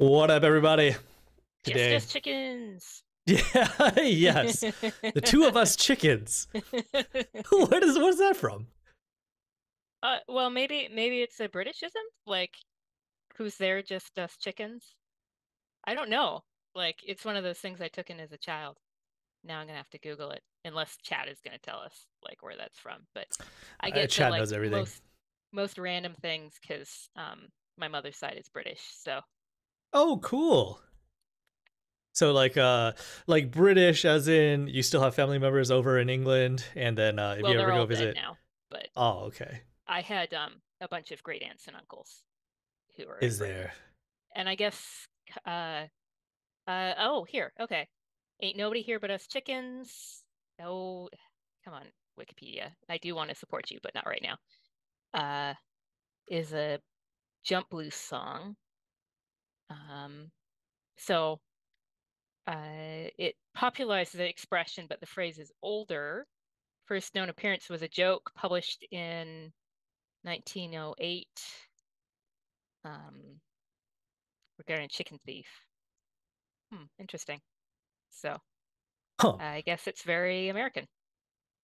What up, everybody? Today, just, just chickens. Yeah, yes, the two of us chickens. what is what's that from? Uh, well, maybe maybe it's a Britishism, like who's there just us chickens. I don't know. Like it's one of those things I took in as a child. Now I'm gonna have to Google it, unless Chad is gonna tell us like where that's from. But I uh, get uh, Chad to, like, knows everything. Most, most random things because um, my mother's side is British, so Oh, cool. So like uh like British as in you still have family members over in England and then uh if well, you ever go visit now, but Oh, okay. I had um a bunch of great aunts and uncles who are Is there? And I guess uh uh oh, here. Okay. Ain't nobody here but us chickens. Oh, come on, Wikipedia. I do want to support you, but not right now. Uh is a jump blues song um, so uh, it popularized the expression, but the phrase is older. First known appearance was a joke published in 1908 um, regarding a chicken thief. Hmm, interesting. So huh. I guess it's very American.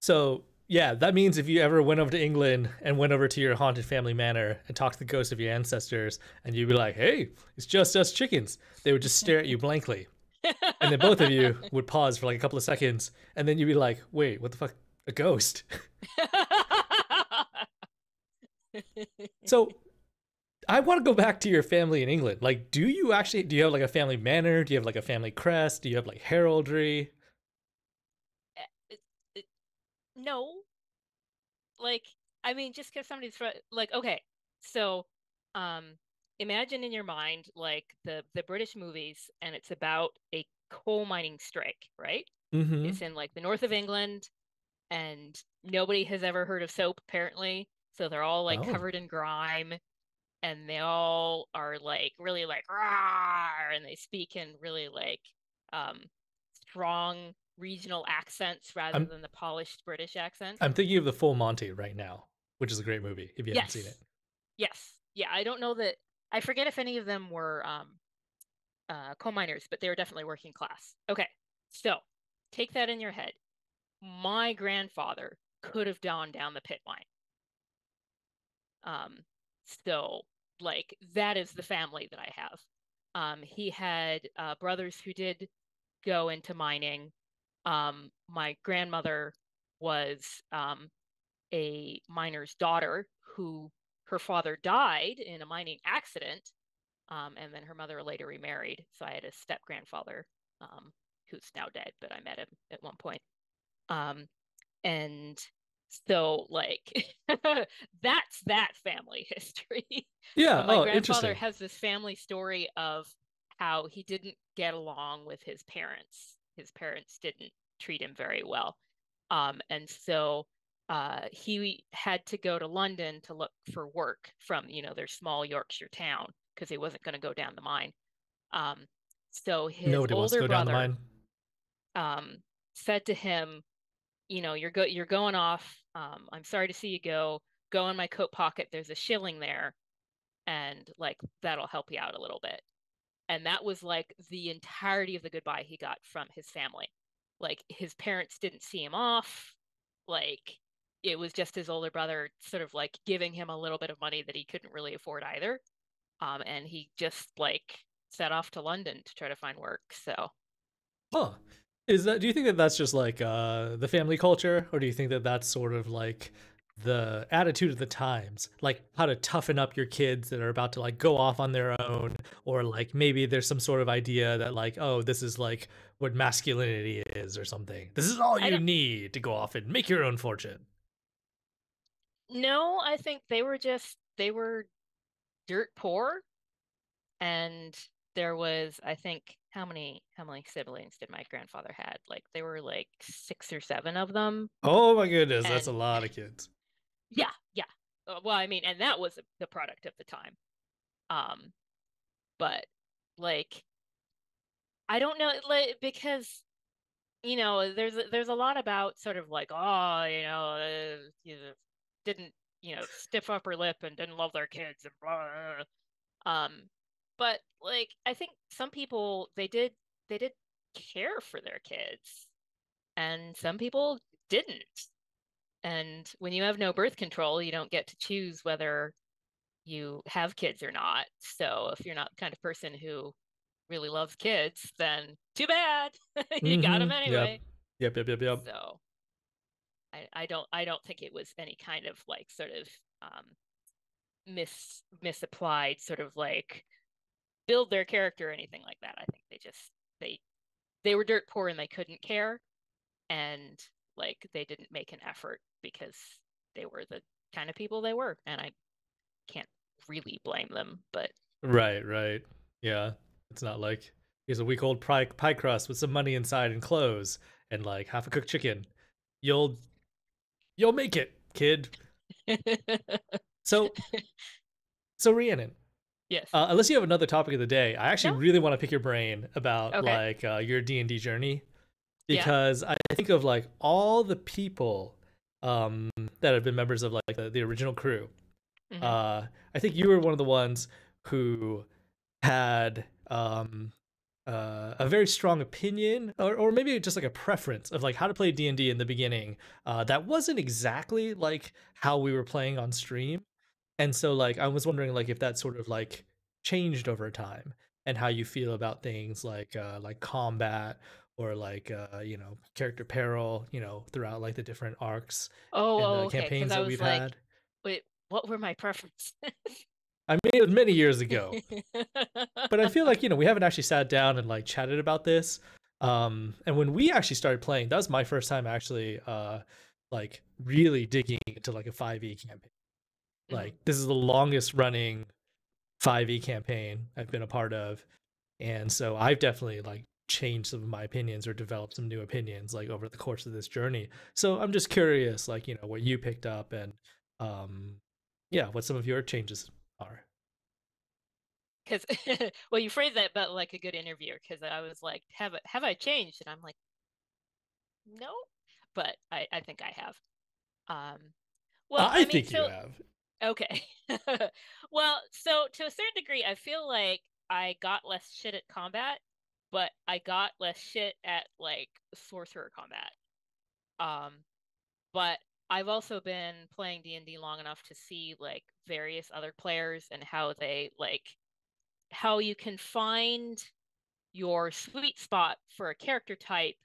So yeah, that means if you ever went over to England and went over to your haunted family manor and talked to the ghosts of your ancestors, and you'd be like, "Hey, it's just us chickens," they would just stare at you blankly, and then both of you would pause for like a couple of seconds, and then you'd be like, "Wait, what the fuck? A ghost?" so, I want to go back to your family in England. Like, do you actually do you have like a family manor? Do you have like a family crest? Do you have like heraldry? No like i mean just because somebody's like okay so um imagine in your mind like the the british movies and it's about a coal mining strike right mm-hmm. it's in like the north of england and nobody has ever heard of soap apparently so they're all like oh. covered in grime and they all are like really like Rawr! and they speak in really like um strong regional accents rather I'm, than the polished British accent. I'm thinking of the Full Monty right now, which is a great movie if you yes. haven't seen it. Yes. Yeah, I don't know that I forget if any of them were um uh coal miners, but they were definitely working class. Okay. So, take that in your head. My grandfather could have gone down the pit mine. Um so like that is the family that I have. Um he had uh brothers who did go into mining um, my grandmother was um, a miner's daughter who her father died in a mining accident, um, and then her mother later remarried. So I had a step grandfather um, who's now dead, but I met him at one point. Um, and so, like, that's that family history. Yeah, my oh, grandfather has this family story of how he didn't get along with his parents his parents didn't treat him very well. Um, and so uh, he had to go to London to look for work from, you know, their small Yorkshire town because he wasn't going to go down the mine. Um, so his Nobody older brother um, said to him, you know, you're go you're going off. Um, I'm sorry to see you go. Go in my coat pocket. There's a shilling there, and like that'll help you out a little bit and that was like the entirety of the goodbye he got from his family. Like his parents didn't see him off. Like it was just his older brother sort of like giving him a little bit of money that he couldn't really afford either. Um and he just like set off to london to try to find work so. Huh. Is that do you think that that's just like uh the family culture or do you think that that's sort of like the attitude of the times like how to toughen up your kids that are about to like go off on their own or like maybe there's some sort of idea that like oh this is like what masculinity is or something. This is all you need to go off and make your own fortune. No i think they were just they were dirt poor and there was i think how many how many siblings did my grandfather had? Like there were like six or seven of them. Oh my goodness and, that's a lot of kids yeah, yeah. Uh, well, I mean, and that was the product of the time. Um, but like, I don't know, like because you know, there's there's a lot about sort of like, oh, you know, uh, you didn't you know stiff upper lip and didn't love their kids and blah. blah, blah. Um, but like I think some people they did they did care for their kids and some people didn't. And when you have no birth control, you don't get to choose whether you have kids or not. So if you're not the kind of person who really loves kids, then too bad. you got them anyway. Yep, yep, yep, yep. So I, I don't I don't think it was any kind of like sort of um mis misapplied sort of like build their character or anything like that. I think they just they they were dirt poor and they couldn't care and like they didn't make an effort because they were the kind of people they were and I can't really blame them, but Right, right. Yeah. It's not like here's a week old pie, pie crust with some money inside and clothes and like half a cooked chicken. You'll you'll make it, kid. So so Rhiannon, yes. uh, unless you have another topic of the day, I actually No. really want to pick your brain about Okay. like uh, your D and Journey Yeah. because I think of like all the people um, that have been members of like the, the original crew. Mhm. Uh, I think you were one of the ones who had um, uh, a very strong opinion, or, or maybe just like a preference of like how to play D and D in the beginning. Uh, that wasn't exactly like how we were playing on stream, and so like I was wondering like if that sort of like changed over time and how you feel about things like uh, like combat or like uh, you know character peril, you know throughout like the different arcs oh, and oh, uh, okay. campaigns that we've like, had. wait, what were my preferences? I mean, it was many years ago. but I feel like you know we haven't actually sat down and like chatted about this. Um, and when we actually started playing, that was my first time actually uh like really digging into like a 5e campaign. Mhm. Like this is the longest running 5e campaign I've been a part of. And so I've definitely like changed some of my opinions or developed some new opinions like over the course of this journey. So I'm just curious like, you know, what you picked up and um yeah, what some of your changes are. because well you phrased that but like a good interviewer because i was like have I- have i changed and i'm like no but i i think i have um well I, i, mean think so you have. okay well so to a certain degree i feel like i got less shit at combat but i got less shit at like sorcerer combat. Um but I've also been playing D&D long enough to see like various other players and how they like how you can find your sweet spot for a character type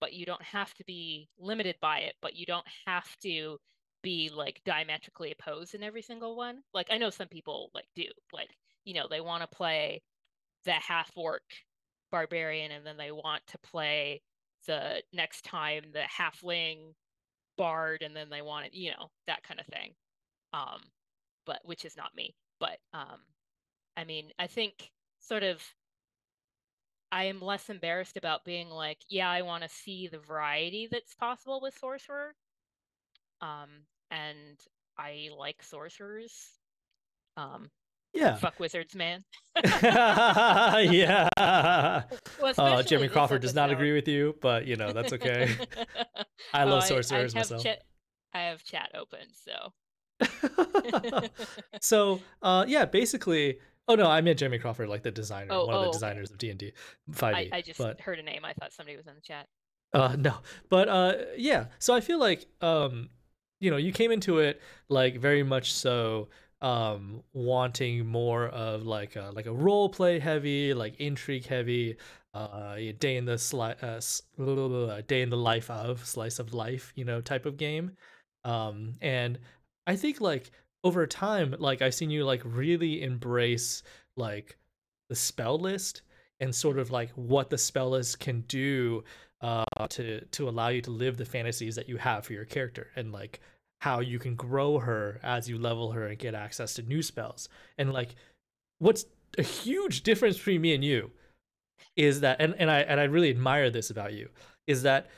but you don't have to be limited by it but you don't have to be like diametrically opposed in every single one. Like i know some people like do like you know they want to play the half orc barbarian and then they want to play the next time the halfling bard and then they want it you know that kind of thing. Um but which is not me but um i mean i think sort of i am less embarrassed about being like yeah i want to see the variety that's possible with sorcerer. Um and i like sorcerers um Yeah. fuck wizards man yeah. well, Uh, Jeremy this Crawford does not agree with you, but you know that's okay. I Oh, love sorcerers I have myself. Chat, I have chat open, so so, uh, yeah, basically. Oh no, I meant Jeremy Crawford, like the designer, Oh, one of oh, the okay. designers of D and D, five I, E. I just but heard a name. I thought somebody was in the chat. Uh no. But uh yeah, so I feel like um you know, you came into it like very much so um wanting more of like a like a role play heavy, like intrigue heavy, uh day in the sli- uh, day in the life of slice of life, you know, type of game. Um and I think like over time like I've seen you like really embrace like the spell list and sort of like what the spell list can do uh to to allow you to live the fantasies that you have for your character and like how you can grow her as you level her and get access to new spells and like what's a huge difference between me and you is that and, and i and i really admire this about you is that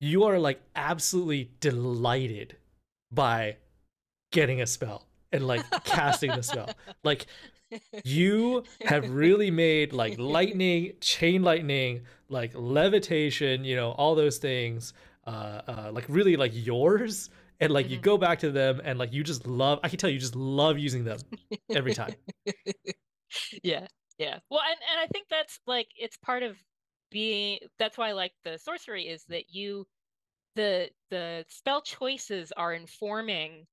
you are like absolutely delighted by getting a spell and like casting the spell like you have really made like lightning, chain lightning, like levitation, you know, all those things, uh, uh, like really like yours. And like you Mhm. go back to them and like you just love, I can tell you just love using them every time. yeah, Yeah. Well, and, and I think that's like it's part of being that's why I like the sorcery is that you the the spell choices are informing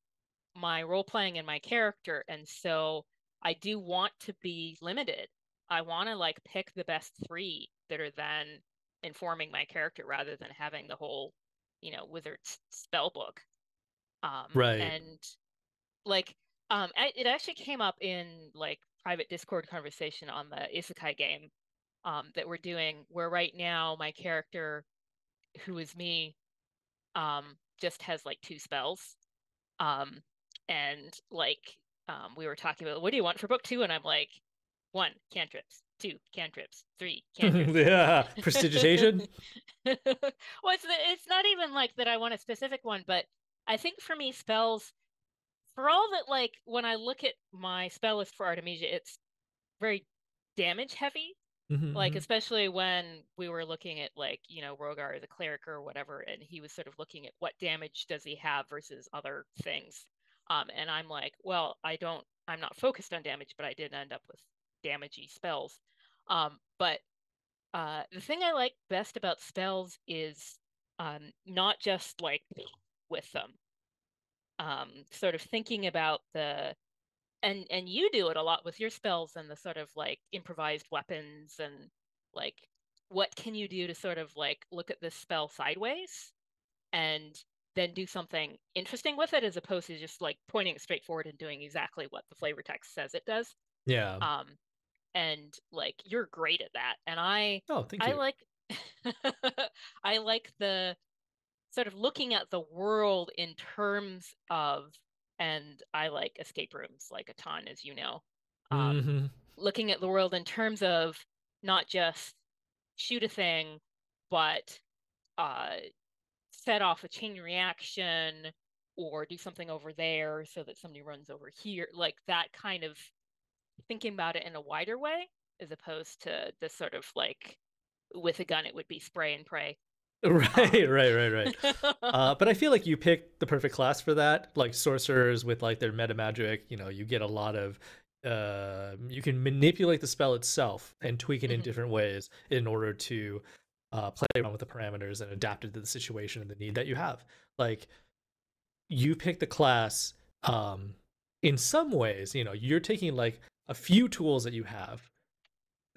my role playing and my character and so I do want to be limited. I want to like pick the best 3 that are then informing my character rather than having the whole, you know, wizard spell book. Um Right. and like um it actually came up in like private Discord conversation on the Isekai game um, that we're doing, where right now my character, who is me, um, just has like two spells. Um, and like um, we were talking about, what do you want for book two? And I'm like, one, cantrips, two, cantrips, three, cantrips. yeah, prestidigitation. well, it's, it's not even like that I want a specific one, but I think for me, spells for all that like when I look at my spell list for Artemisia, it's very damage heavy. Mm-hmm, like mm-hmm. especially when we were looking at like you know Rogar as a cleric or whatever, and he was sort of looking at what damage does he have versus other things. Um, and I'm like, well, I don't, I'm not focused on damage, but I did end up with damagey spells. Um, but uh, the thing I like best about spells is um, not just like with them, um, sort of thinking about the and and you do it a lot with your spells and the sort of like improvised weapons and like what can you do to sort of like look at this spell sideways and then do something interesting with it as opposed to just like pointing it straight forward and doing exactly what the flavor text says it does yeah. um and like you're great at that and i oh thank you. i like i like the sort of looking at the world in terms of and I like escape rooms like a ton, as you know. Um, mm-hmm. Looking at the world in terms of not just shoot a thing, but uh, set off a chain reaction or do something over there so that somebody runs over here, like that kind of thinking about it in a wider way, as opposed to the sort of like with a gun, it would be spray and pray. Right, right, right, right. uh, but I feel like you picked the perfect class for that. Like sorcerers with like their meta magic, you know, you get a lot of uh, you can manipulate the spell itself and tweak it in Mhm. different ways in order to uh, play around with the parameters and adapt it to the situation and the need that you have. Like you pick the class um, in some ways, you know, you're taking like a few tools that you have,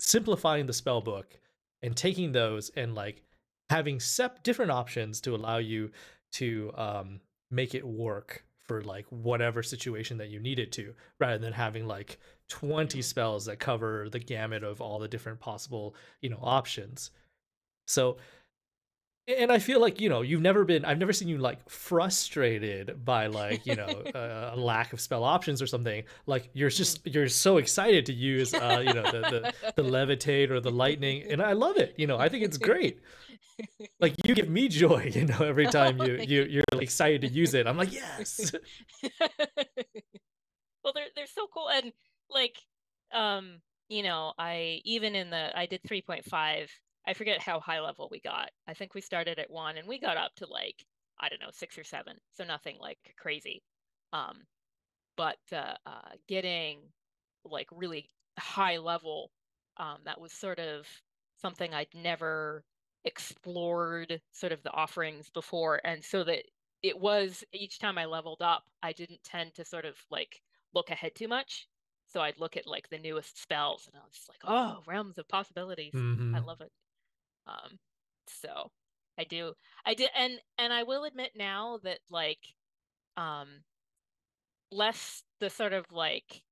simplifying the spell book and taking those and like having sep different options to allow you to um, make it work for like whatever situation that you need it to rather than having like 20 Mhm. spells that cover the gamut of all the different possible you know options so and i feel like you know you've never been i've never seen you like frustrated by like you know a, a lack of spell options or something. Like you're just you're so excited to use uh you know the, the the levitate or the lightning and i love it you know i think it's great. Like you give me joy you know every time you you you're excited to use it. I'm like yes! Well they're they're so cool and like um you know i even in the i did 3.5 i forget how high level we got i think we started at one and we got up to like i don't know six or seven so nothing like crazy um but uh, uh getting like really high level um that was sort of something i'd never explored sort of the offerings before and so that it was each time I leveled up, I didn't tend to sort of like look ahead too much. So I'd look at like the newest spells and I was just like, oh, realms of possibilities. I Mhm. love it. Um, so I do, I did, and and I will admit now that like, um, less the sort of like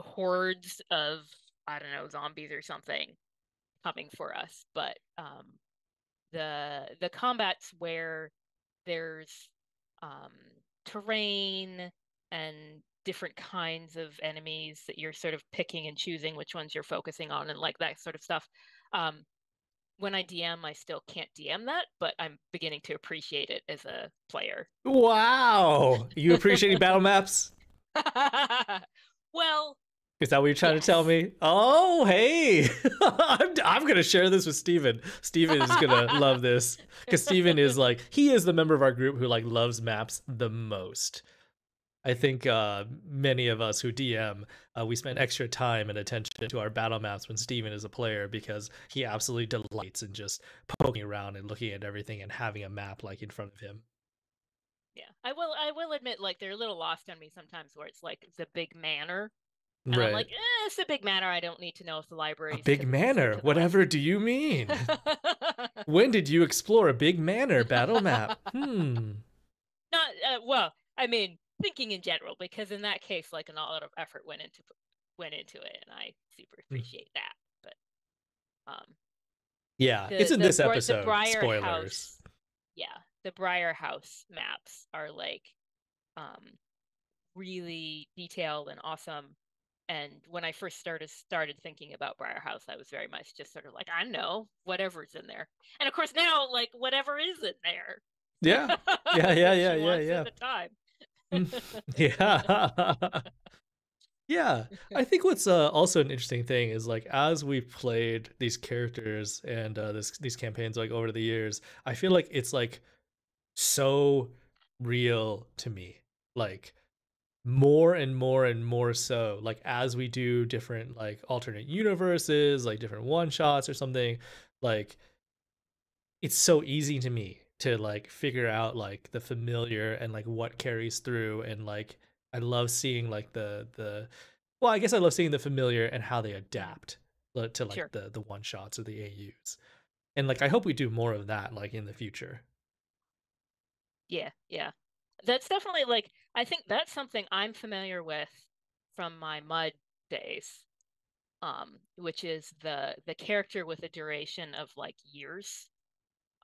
hordes of I don't know zombies or something coming for us, but um, the the combats where there's um, terrain and different kinds of enemies that you're sort of picking and choosing which ones you're focusing on and like that sort of stuff. Um, when I DM, I still can't DM that, but I'm beginning to appreciate it as a player. wow you appreciating battle maps well, Is that what you're trying to tell me? Oh, hey. I'm, I'm going to share this with Steven. Steven is going to love this because Steven is like, he is the member of our group who like loves maps the most. I think uh, many of us who DM, uh, we spend extra time and attention to our battle maps when Steven is a player because he absolutely delights in just poking around and looking at everything and having a map like in front of him. Yeah, I will. I will admit, like they're a little lost on me sometimes, where it's like the big manor, and right. I'm like, eh, it's a big manor. I don't need to know if the library. A big manor. Whatever do you mean? when did you explore a big manor battle map? Hmm. Not uh, well. I mean, thinking in general, because in that case, like a lot of effort went into went into it, and I super hmm. appreciate mm. that. But um, yeah, the, it's in the, this episode. Spoilers. House, yeah, the Briar House maps are like um really detailed and awesome. And when I first started started thinking about Briar House, I was very much just sort of like, I know whatever's in there. And of course now, like whatever is in there. Yeah. Yeah, yeah, yeah, yeah, yeah. At the time. yeah. yeah. I think what's uh, also an interesting thing is like as we've played these characters and uh, this these campaigns like over the years, I feel like it's like so real to me. Like more and more and more so like as we do different like alternate universes like different one shots or something like it's so easy to me to like figure out like the familiar and like what carries through and like I love seeing like the the well I guess I love seeing the familiar and how they adapt to like sure. the the one shots or the AUs. And like I hope we do more of that like in the future. Yeah, yeah. That's definitely like I think that's something I'm familiar with from my mud days. Um, which is the the character with a duration of like years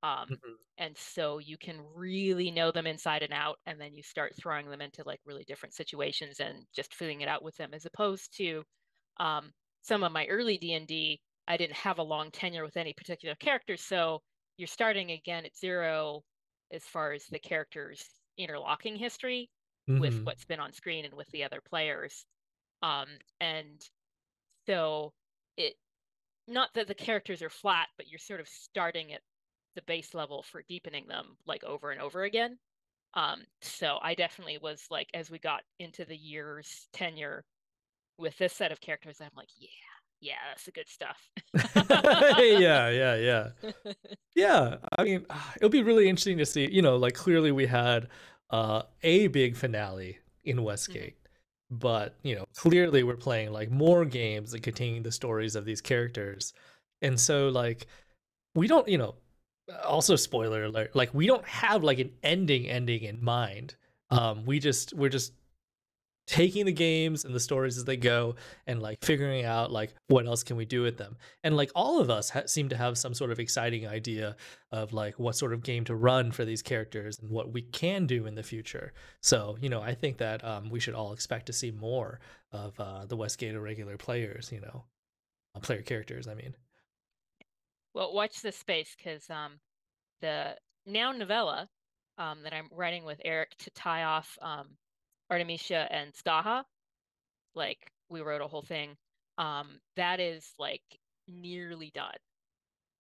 um, mm-hmm. and so you can really know them inside and out and then you start throwing them into like really different situations and just filling it out with them as opposed to um, some of my early d&d i didn't have a long tenure with any particular character so you're starting again at zero as far as the character's interlocking history mm-hmm. with what's been on screen and with the other players um, and so it not that the characters are flat but you're sort of starting at the base level for deepening them like over and over again. Um, so I definitely was like, as we got into the year's tenure with this set of characters, I'm like, yeah, yeah, that's the good stuff. yeah, yeah, yeah. Yeah, I mean, it'll be really interesting to see, you know, like clearly we had uh, a big finale in Westgate. Mm-hmm. But, you know, clearly we're playing like more games that contain the stories of these characters. And so like we don't, you know, also spoiler alert like we don't have like an ending ending in mind. Um we just we're just taking the games and the stories as they go and like figuring out like what else can we do with them. And like all of us ha- seem to have some sort of exciting idea of like what sort of game to run for these characters and what we can do in the future. So you know i think that um, we should all expect to see more of uh, the westgate irregular players you know uh, player characters i mean well, watch this space because um, the now novella um, that I'm writing with Eric to tie off um, Artemisia and Skaha, like we wrote a whole thing. Um, that is like nearly done.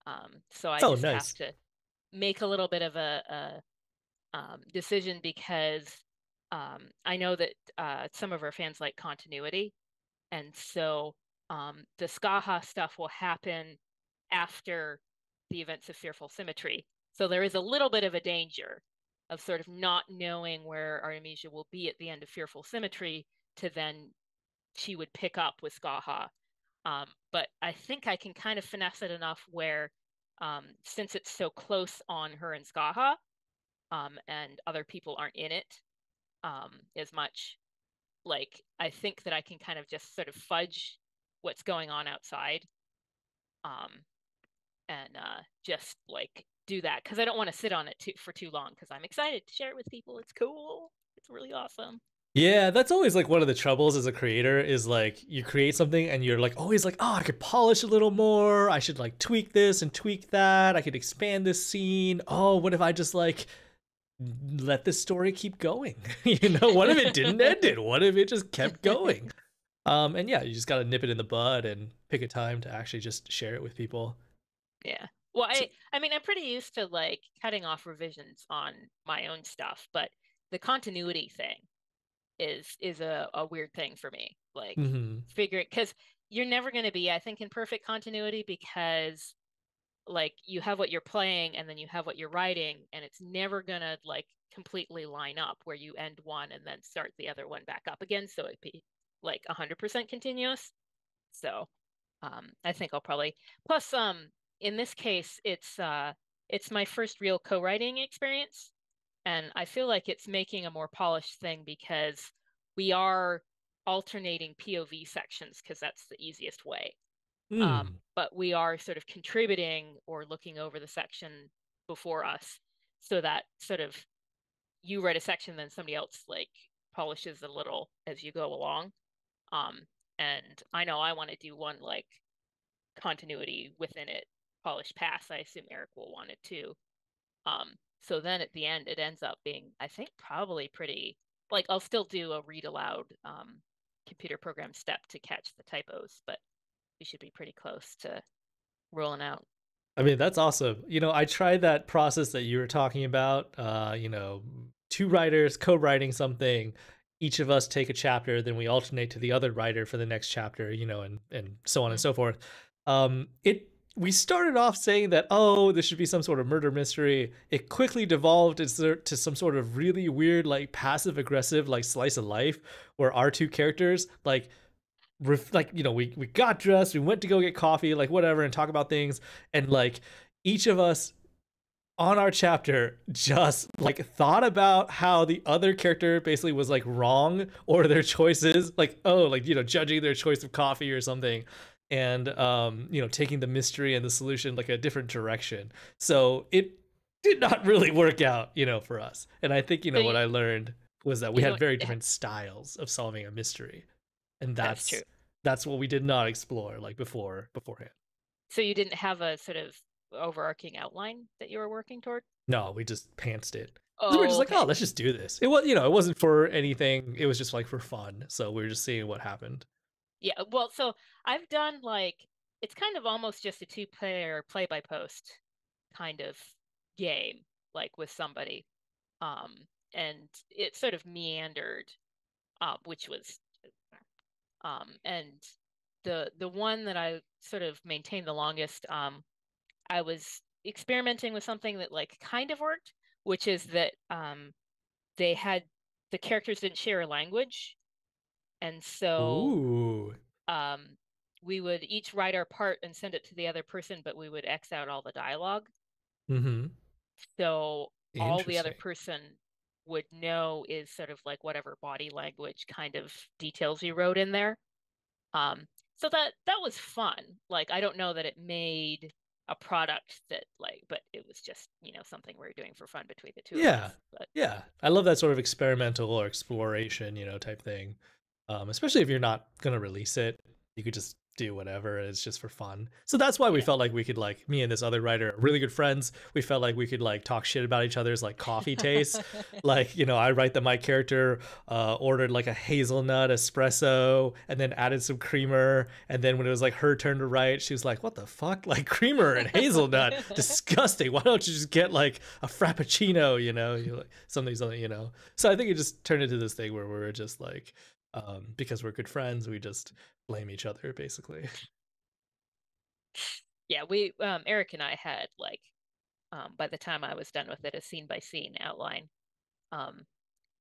Um, so I oh, just nice. have to make a little bit of a, a um, decision because um, I know that uh, some of our fans like continuity, and so um, the Skaha stuff will happen after the events of fearful symmetry. So there is a little bit of a danger of sort of not knowing where Artemisia will be at the end of fearful symmetry to then she would pick up with Skaha. Um, but I think I can kind of finesse it enough where um, since it's so close on her and Skaha, um, and other people aren't in it um, as much, like I think that I can kind of just sort of fudge what's going on outside um, and uh, just like do that because I don't want to sit on it too, for too long because I'm excited to share it with people. It's cool. It's really awesome. Yeah, that's always like one of the troubles as a creator is like you create something and you're like always like, oh, I could polish a little more. I should like tweak this and tweak that. I could expand this scene. Oh, what if I just like let this story keep going? you know, what if it didn't end it? What if it just kept going? Um, and yeah, you just got to nip it in the bud and pick a time to actually just share it with people. Yeah. Well, I I mean, I'm pretty used to like cutting off revisions on my own stuff, but the continuity thing is is a, a weird thing for me. Like hmm figure it because you're never going to be, I think, in perfect continuity because like you have what you're playing and then you have what you're writing, and it's never gonna like completely line up where you end one and then start the other one back up again. So it'd be like 100% continuous. So um, I think I'll probably plus um in this case it's uh it's my first real co-writing experience and I feel like it's making a more polished thing because we are alternating POV sections because that's the easiest way. Mm. Um, but we are sort of contributing or looking over the section before us so that sort of you write a section, then somebody else like polishes a little as you go along. Um, and I know I want to do one like continuity within it, polished pass. I assume Eric will want it too. Um, so then at the end, it ends up being, I think, probably pretty like I'll still do a read aloud um, computer program step to catch the typos, but we should be pretty close to rolling out. I mean, that's awesome. You know, I tried that process that you were talking about. Uh, you know, two writers co-writing something, each of us take a chapter, then we alternate to the other writer for the next chapter, you know, and and so on and Mhm. so forth. Um, it we started off saying that oh, this should be some sort of murder mystery. It quickly devolved into to some sort of really weird, like passive aggressive, like slice of life, where our two characters like ref- like you know we we got dressed we went to go get coffee like whatever and talk about things and like each of us on our chapter just like thought about how the other character basically was like wrong or their choices like oh like you know judging their choice of coffee or something and um you know taking the mystery and the solution like a different direction. So it did not really work out you know for us. And i think you know what you- i learned was that we had know, very different styles of solving a mystery. And That's that's true. that's what we did not explore like before beforehand. So you didn't have a sort of overarching outline that you were working toward? no we just pantsed it. Oh, we were just like okay. oh let's just do this. It was you know it wasn't for anything. It was just like for fun. So we were just seeing what happened Yeah, well, so I've done like it's kind of almost just a two-player play-by-post kind of game, like with somebody. Um, and it sort of meandered, uh, which was um, and the the one that I sort of maintained the longest, um, I was experimenting with something that like kind of worked, which is that um, they had the characters didn't share a language, and so ooh um, we would each write our part and send it to the other person, but we would X out all the dialogue. mm-hmm So all the other person would know is sort of like whatever body language kind of details you wrote in there. Um, so that that was fun. Like I don't know that it made a product that like, but it was just you know something we were doing for fun between the two of Yeah. us. But Yeah, I love that sort of experimental or exploration, you know, type thing. Um, especially if you're not gonna release it, you could just do whatever. It's just for fun. So that's why we Yeah. felt like we could like me and this other writer, are really good friends. We felt like we could like talk shit about each other's like coffee tastes. like you know, I write that my character uh, ordered like a hazelnut espresso and then added some creamer. And then when it was like her turn to write, she was like, "What the fuck? Like creamer and hazelnut? Disgusting! Why don't you just get like a frappuccino? You know, you like something, something. You know." So I think it just turned into this thing where we were just like, um, because we're good friends, we just blame each other basically. yeah, we um Eric and I had like um by the time I was done with it a scene by scene outline. Um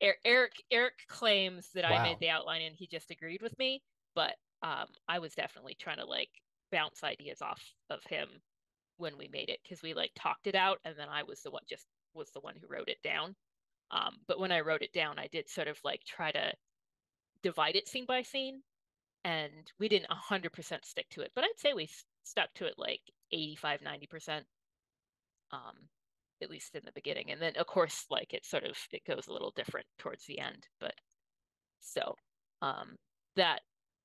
Er- Eric Eric claims that I made the outline and he just agreed with me, but um I was definitely trying to like bounce ideas off of him when we made it because we like talked it out and then I was the one just was the one who wrote it down. Um but when I wrote it down I did sort of like try to divide it scene by scene and we didn't 100% stick to it but i'd say we stuck to it like 85 90% um at least in the beginning and then of course like it sort of it goes a little different towards the end but so um that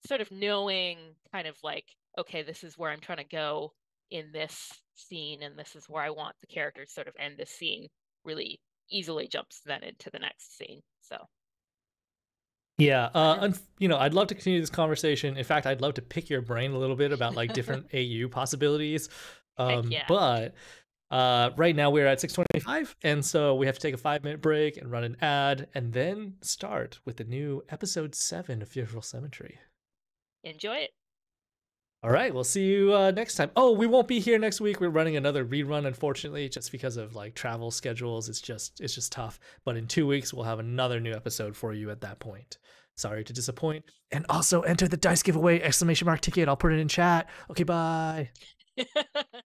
sort of knowing kind of like okay this is where i'm trying to go in this scene and this is where i want the characters sort of end this scene really easily jumps then into the next scene so Yeah, uh, you know, I'd love to continue this conversation. In fact, I'd love to pick your brain a little bit about like different AU possibilities. Um, yeah. but Uh, right now we're at 625, and so we have to take a five minute break and run an ad, and then start with the new episode seven of Fearful Symmetry. Enjoy it. All right, we'll see you uh, next time. Oh, we won't be here next week. We're running another rerun, unfortunately, just because of like travel schedules. It's just it's just tough. But in two weeks, we'll have another new episode for you at that point. Sorry to disappoint. And also enter the dice giveaway exclamation mark ticket. I'll put it in chat. Okay, bye.